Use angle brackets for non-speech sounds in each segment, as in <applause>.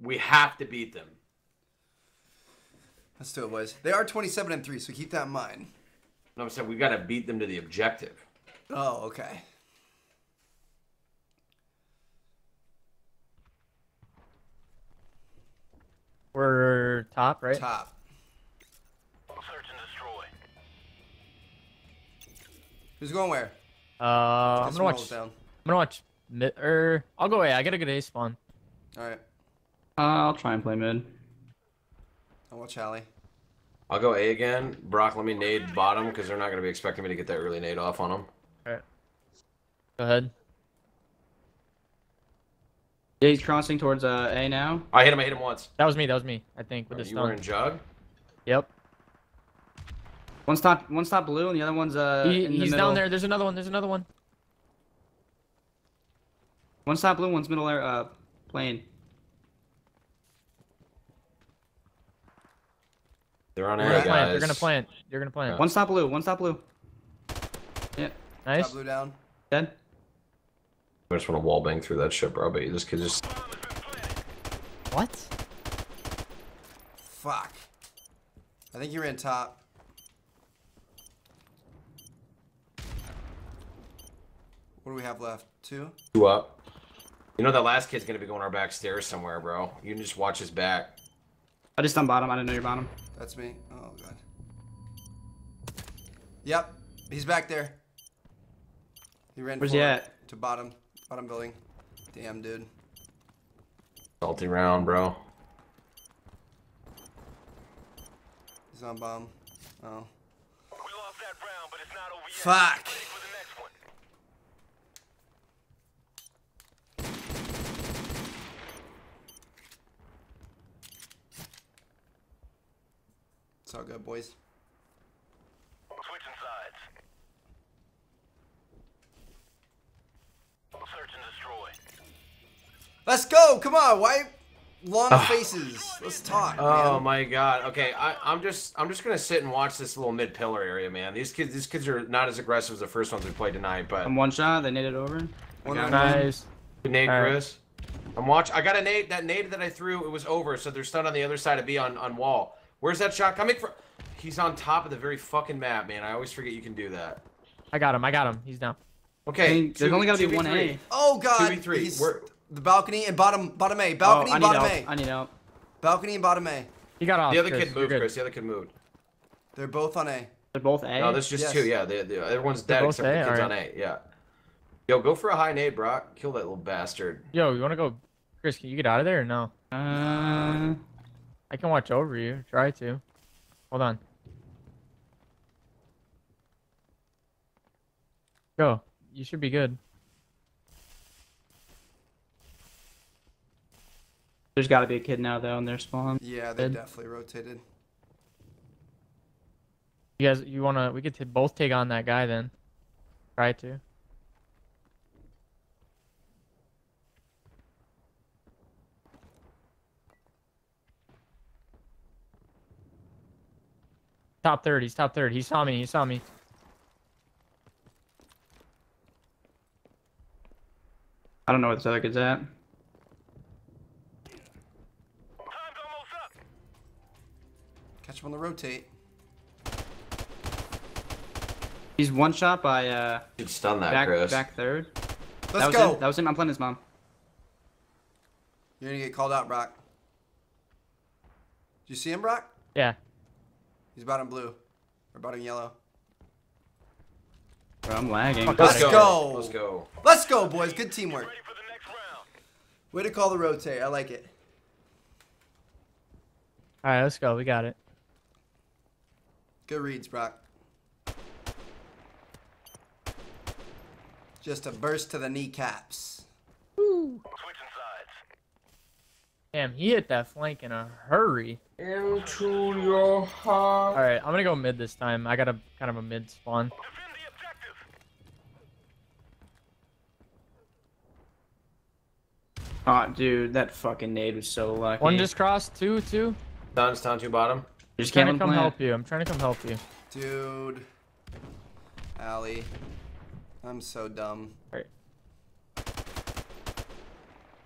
We have to beat them. Let's do it, boys. They are 27 and 3, so keep that in mind. No, I'm saying we got to beat them to the objective. Oh, okay. We're top, right? Top. Search and destroy. Who's going where? Uh, I'm gonna watch. down. I'm gonna watch. Mid, er, I'll go A. I get a good A spawn. All right. Uh, I'll try and play mid. I'll watch Hallie. I'll go A again. Brock, let me nade bottom because they're not going to be expecting me to get that early nade off on them. Alright. Go ahead. Yeah, he's crossing towards uh, A now. I hit him. I hit him once. That was me. That was me. I think with the you were in jug. Yep. One's top, one's top blue, and the other one's uh. He, in the he's middle. down there. There's another one. There's another one. One's top blue, one's middle air, uh, plane. They're on They're A, gonna guys. plant. They're gonna plant. They're gonna plant. One stop blue, One stop blue. Yeah, Nice. Top blue down. dead. I just want to wall bang through that shit, bro. But this kid just. What? Fuck. I think you're in top. What do we have left? Two? Two up. You know that last kid's gonna be going our back stairs somewhere, bro. You can just watch his back. I just done bottom, I didn't know you're bottom. That's me. Oh, God. Yep. He's back there. He ran Where's he at? To bottom. Bottom building. Damn, dude. Salty round, bro. He's on bomb. Oh. We lost that round, but it's not over yet. Fuck. Ready for the next one. It's all good, boys. Switching sides. Search and destroy. Let's go. Come on, wipe. Long faces. Let's talk, Oh man. my god. Okay, I, I'm just I'm just gonna sit and watch this little mid pillar area, man. These kids these kids are not as aggressive as the first ones we played tonight, but I'm one shot, they nade it over. One got on him. one. Nice. Good nade, All right. Chris. I'm watch. I got a nade. That nade that I threw, it was over. So they're stunned on the other side of B on on wall. Where's that shot coming from? He's on top of the very fucking map, man. I always forget you can do that. I got him. I got him. He's down. Okay, Hey, there's two- only gotta be 2v3. one A. Oh, God. 2v3. He's We're- the balcony and bottom bottom A. Oh, Balcony I and bottom help. A. I need help. Balcony and bottom A. He got off. The other Chris. kid moved. Chris. The other kid moved. They're both on A. They're both A. No, there's just Yes. two. Yeah, they, they, everyone's dead both except for A? the kids on A. Yeah. Yo, go for a high nade, Brock. Kill that little bastard. Yo, you wanna go? Chris, can you get out of there or no? Uh, I can watch over you. Try to. Hold on. Go. You should be good. there's gotta be a kid now though in their spawn. Yeah, they Good. definitely rotated. You guys, you wanna? We could t- both take on that guy then. Try to. Top third. He's top third. He saw me. He saw me. I don't know where this other kid's at. Time's almost up. Catch him on the rotate. He's one shot by uh Should stun that, back Chris. back third. Let's that was go. Him. That was him. I'm playing his mom. You're gonna get called out, Brock. Did you see him, Brock? Yeah. He's bottom blue. Or bottom yellow. Bro, I'm lagging. Fuck Let's outta go. Let's go. Let's go, boys. Good teamwork. Ready for the next round. Way to call the rotate. I like it. All right, let's go. We got it. Good reads, Brock. Just a burst to the kneecaps. Switching sides. Damn, he hit that flank in a hurry. Into your heart. All right, I'm gonna go mid this time. I got a kind of a mid spawn. Defend the objective. Oh, dude, that fucking nade was so lucky. One just crossed. Two, two. Stun, down two bottom. just trying can't to come plant. help you. I'm trying to come help you. Dude. Allie. I'm so dumb. Alright.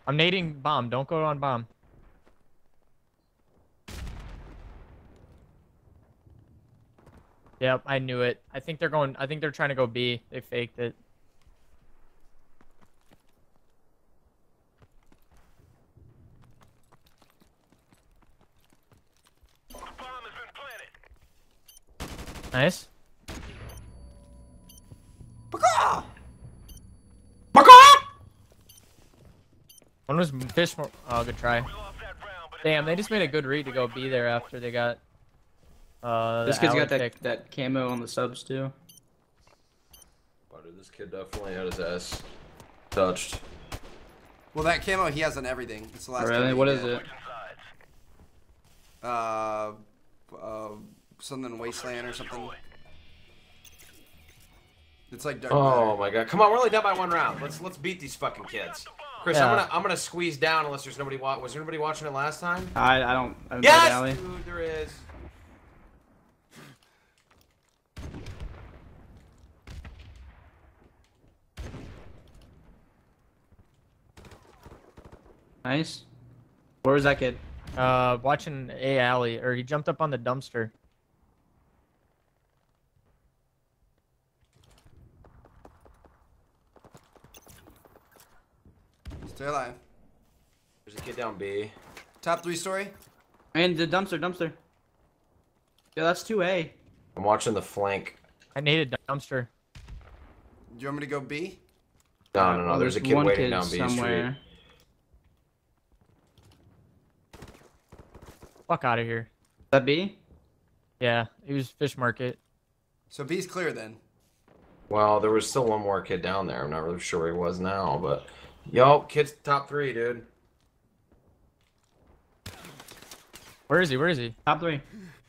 I'm nading bomb. Don't go on bomb. Yep, I knew it. I think they're going. I think they're trying to go B. They faked it. Nice. Baka! One was fish. More... Oh, good try. Damn, they just made a good read to go B there after they got. Uh, This kid's got that, that camo on the subs too. Dude, this kid definitely had his ass touched. Well, that camo he has on everything. It's the last. Really? camo What he is did. it? Uh, uh, something wasteland or something. It's like dark. Oh matter. my god! Come on, we're only down by one round. Let's let's beat these fucking kids. Chris, I'm gonna I'm gonna squeeze down unless there's nobody. Wa- was there anybody watching it last time? I I don't. I don't Yes, know dude, there is. Nice. Where was that kid? Uh, watching A alley, or he jumped up on the dumpster. Stay alive. There's a kid down B. Top three story. And the dumpster, dumpster. Yeah, that's two A. I'm watching the flank. I needed dumpster. Do you want me to go B? No, no, no. There's a kid waiting kid down B somewhere. Street. Fuck out of here. That B? Yeah, he was fish market. So B's clear then. Well, there was still one more kid down there. I'm not really sure where he was now, but yo, kid's top three, dude. Where is he? Where is he? Top three.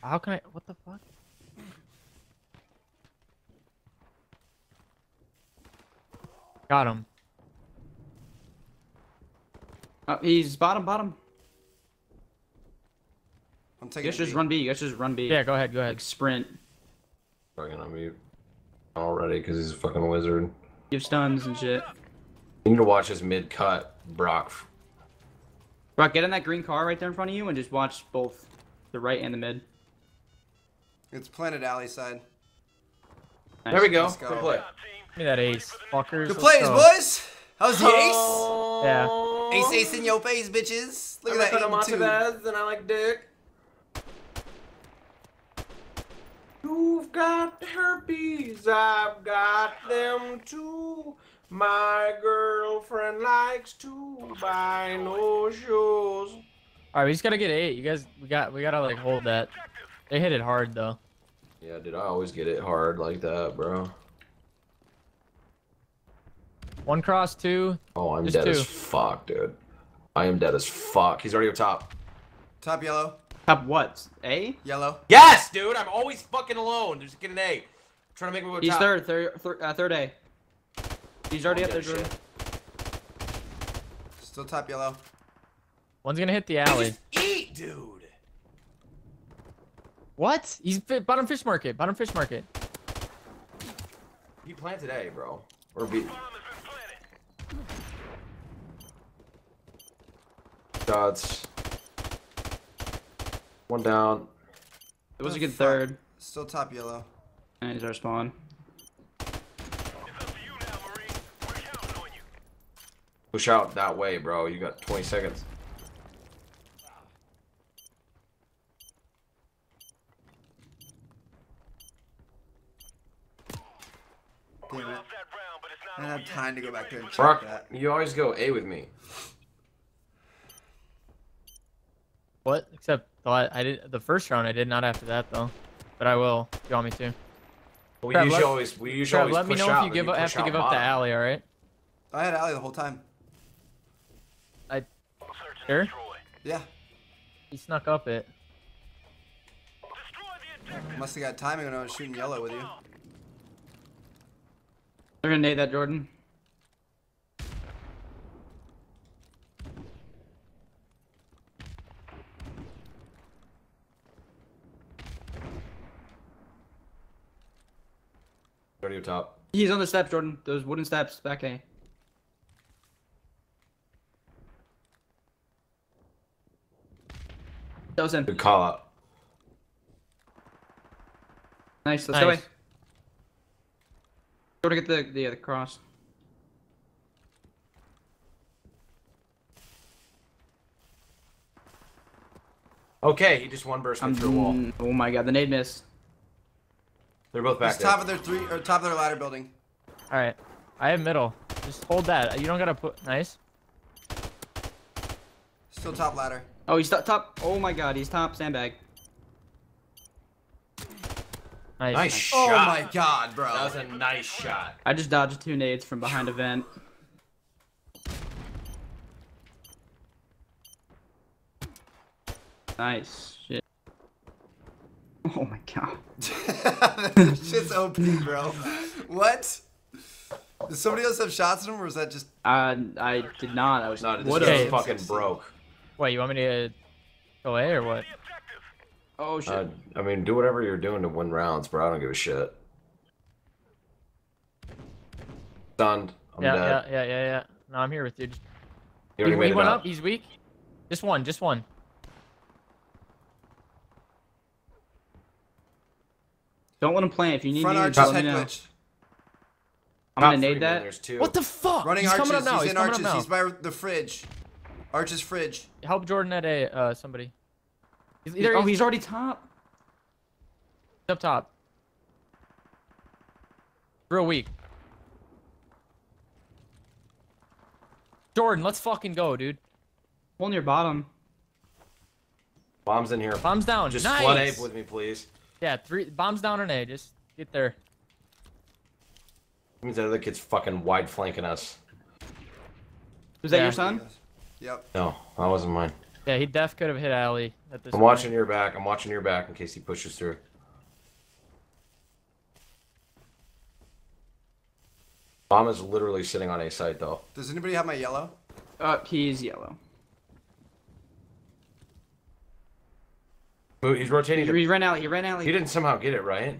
How can I? What the fuck? Got him. Oh, he's bottom, bottom. I'm You taking. guys just B. run B. You guys just run B. Yeah, go ahead. Go Like ahead. sprint. Fucking on mute already because he's a fucking wizard. Give stuns and shit. You need to watch his mid cut, Brock. Brock, get in that green car right there in front of you and just watch both the right and the mid. It's Planet Alley side. Nice. There we go. Go. Good play. Give me that ace, fuckers. Good let's plays, go. boys. How's the Oh. ace? Ace, ace in your face, bitches. Look at that eight and two. and I like dick. You've got herpes, I've got them too. My girlfriend likes to buy no shoes. All right, we just gotta get eight. You guys, we got, we gotta like hold that. They hit it hard though. Yeah, dude, I always get it hard like that, bro. One cross, two. Oh, I'm Just dead as fuck, dude. I am dead as fuck. He's already up top. Top yellow. Top what? A? Yellow. Yes, dude, I'm always fucking alone. There's a kid an A. trying to make me go He's top. third, third, third, uh, third A. He's already Oh, up there, Jordan. shit. Still top yellow. One's gonna hit the alley. Eat, dude. What? He's fi- bottom fish market. Bottom fish market. He planted A, bro. Or B. Bomb has been planted. Shots. One down. It was a Oh, good fuck. third. Still top yellow. And he's our spawn. It's up to you now, Marine. We're counting on you. Push out that way, bro. You got 20 seconds. Damn it. Lost that round, but it's I don't have time to go back there and check Brock, that. you always go A with me. What? Except though I, I did the first round. I did not after that though, but I will. If you want me to. We Trev, usually let- always we usually Trev, always let me know out, if you give we up, have to give out up the alley. All right. I had alley the whole time. I Sure. Yeah. he snuck up it. The. Must have got timing when I was shooting yellow with you. They're gonna nade that, Jordan. Top. He's on the steps, Jordan. Those wooden steps, back A. That was in. Good call out. Nice Nice. Let's go away. Go to get the the, the cross. Okay, he just one burst me I'm, through a wall. mm, oh my god, the nade missed. They're both back It's there. top of their three or top of their ladder building. All right. I have middle. Just hold that. You don't gotta put. Nice. Still top ladder. Oh, he's top. top. Oh my god, he's top sandbag. Nice. Nice Oh my god, bro. That was a nice shot. I just dodged two nades from behind a vent. Nice shit. Oh my god. <laughs> Shit's OP, bro. What? Does somebody else have shots in them, or is that just? Uh, I did not. I was No, this What game's fucking broke. Wait, you want me to go A or what? Oh shit. Uh, I mean, do whatever you're doing to win rounds, bro. I don't give a shit. Stunned. I'm yeah, dead. yeah, yeah, yeah, yeah. No, I'm here with you. Just, You he, he went up. up. He's weak. Just one. Just one. Don't let him plant. If you need Front me, arch just is let head glitch. I'm gonna Top nade that. There's two. What the fuck? Running he's arches. coming up now. He's, He's, in arches. up now. He's by the fridge. Arches fridge. Help Jordan at a uh somebody. He's either oh, he's he's already top. up top. Real weak. Jordan, let's fucking go, dude. One near bottom. Bombs in here. Bombs down. Just nice. flood ape with me, please. Yeah, three bombs down on A. Just get there. means that other kid's fucking wide flanking us. Was that Yeah. your son? Yep. No, that wasn't mine. Yeah, he def could have hit alley at this I'm point. watching your back. I'm watching your back in case he pushes through. Bomb is literally sitting on a site though. Does anybody have my yellow? Uh, he's yellow. Ooh, He's rotating. He, he ran out. He ran out. He didn't somehow get it right.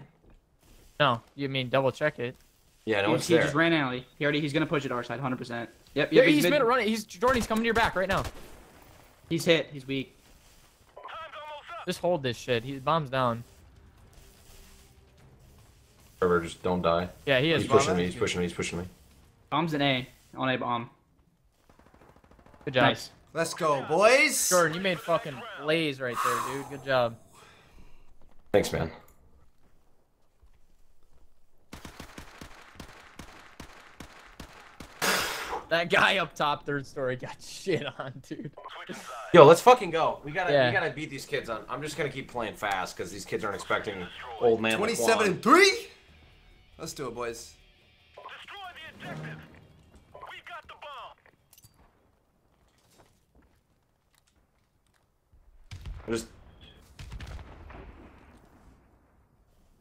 No, you mean double check it. Yeah, no, he, it's he there. just ran alley. He already. He's gonna push it our side, 100. percent Yep. Yeah, Yep. he's mid- mid running. He's Jordan. He's coming to your back right now. He's hit. He's weak. Time's almost up. Just hold this shit. He bombs down. Trevor, just don't die. Yeah, he is. He's pushing me. He's pushing me. He's pushing me. Bomb's an A. On A bomb. Good job. Nice. Let's go, boys. Jordan, you made fucking plays right there, dude. Good job. Thanks, man. That guy up top, third story, got shit on, dude. Yo, let's fucking go. We gotta, Yeah. we gotta beat these kids on. I'm just gonna keep playing fast because these kids aren't expecting old man. Twenty-seven and three. Let's do it, boys. Destroy the objective. We got the bomb. Just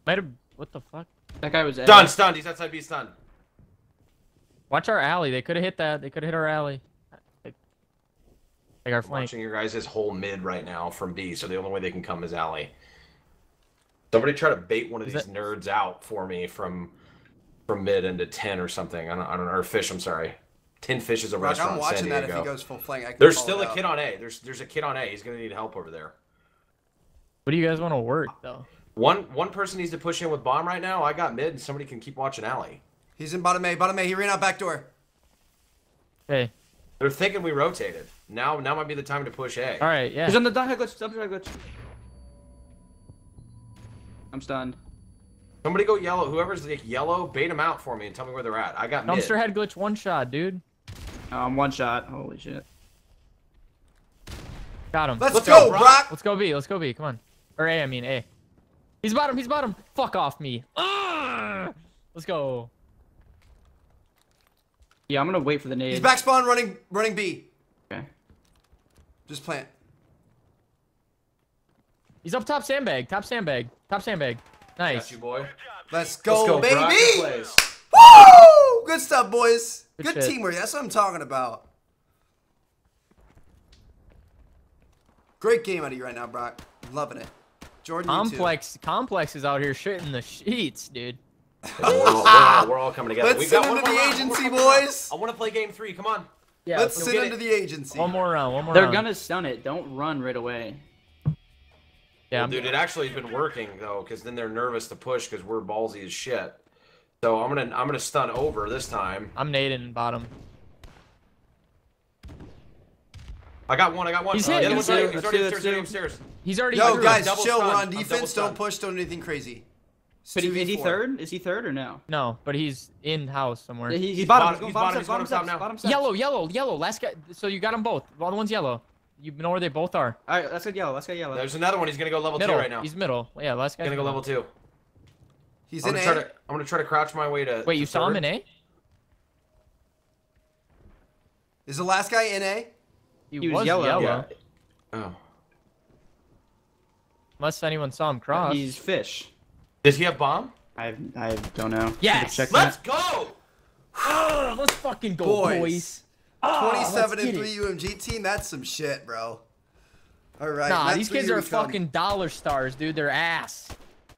Might have. What the fuck? That guy was A. done. Stunned. He's outside. B stunned. Watch our alley. They could have hit that. They could have hit our alley. Like like our I'm flank. watching your guys' whole mid right now from B, so the only way they can come is alley. Somebody try to bait one of Is these that- nerds out for me from from mid into ten or something. I don't, I don't know. Or fish. I'm sorry. Tin Fish is a Rock, restaurant I'm in San watching that if he goes full flank. I can There's still a out. kid on A. There's there's a kid on A. He's gonna need help over there. What do you guys want to work though? One one person needs to push in with bomb right now. I got mid, and somebody can keep watching alley. He's in bottom A. Bottom A. He ran out back door. Hey, They're thinking we rotated. Now now might be the time to push A. all right, yeah. He's on the die glitch. Dumpster glitch. I'm stunned. Somebody go yellow. Whoever's like yellow, bait them out for me and tell me where they're at. I got mid. Dumpster head glitch one shot, dude. Um, one shot. Holy shit. Got him. Let's, Let's go, go, Brock. Brock. Let's go B. Let's go B. Come on. Or A. I mean A. He's bottom. He's bottom. Fuck off me. Ah! Let's go. Yeah, I'm gonna wait for the nade. He's back spawn running running B. Okay. Just plant. He's up top sandbag. Top sandbag. Top sandbag. Nice. Got you, boy. Let's go, Let's go, baby. Brock. Good. Woo! Good stuff, boys. Good Good, teamwork. That's what I'm talking about. Great game out of you right now, Brock. Loving it. Jordan, you too. Complex. Complex is out here shitting the sheets, dude. We're all, we're, all, we're all coming together. Let's we sit got one under the round, agency, one more round. boys. I want to play game three. Come on. Yeah. Let's go sit get under it. the agency. One more round. One more They're round. gonna stun it. Don't run right away. Yeah, Well, dude, it actually has been working though, because then they're nervous to push because we're ballsy as shit. So I'm gonna I'm gonna stun over this time. I'm nading bottom. I got one. I got one. He's Uh, hit, the other he's one's already, hit. he's already upstairs. let's already do. upstairs. He's already. Yo, I'm guys, double chill. We're on defense. Don't push. Don't do anything crazy. It's But is, is he third? Is he third or no? No, but he's in house somewhere. Yeah, he, he's, He's bottom. bottom- He's going he's bottom, bottom, steps, bottom he's going steps. top now. Bottom steps. Yellow, yellow, yellow. Last guy. So you got them both. All the one's yellow. You know where they both are. All right, let's go yellow. Let's go yellow. There's another one. He's gonna go level Middle. two right now. He's middle. Yeah, last guy. gonna go level two. He's I'm in gonna A. try to I'm gonna try to crouch my way to. Wait, you to saw him in A? Is the last guy in A? He, He was yellow. Yeah. Oh. Unless anyone saw him cross. He's fish. Does he have bomb? I I don't know. Yes! Check Let's that. go. Oh, <sighs> let's fucking go, Boys. boys. Ah, 27 and get 3 UMG team. That's some shit, bro. All right. Nah, these kids are we come. fucking dollar stars, dude. They're ass.